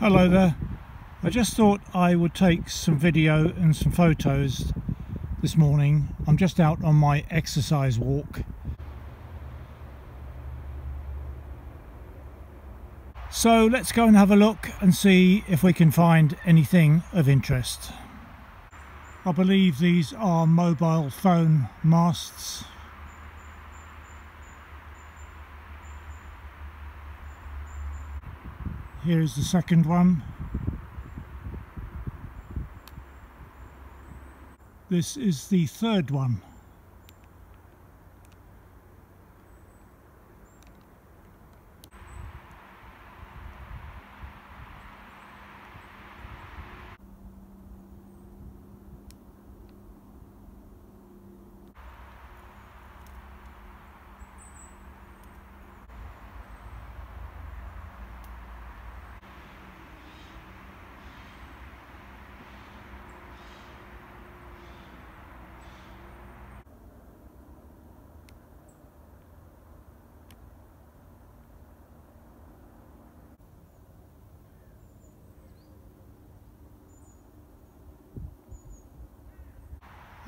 Hello there. I just thought I would take some video and some photos this morning. I'm just out on my exercise walk. So let's go and have a look and see if we can find anything of interest. I believe these are mobile phone masts Here's the second one. This is the third one.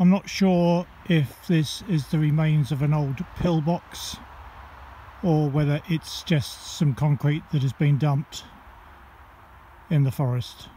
I'm not sure if this is the remains of an old pillbox or whether it's just some concrete that has been dumped in the forest.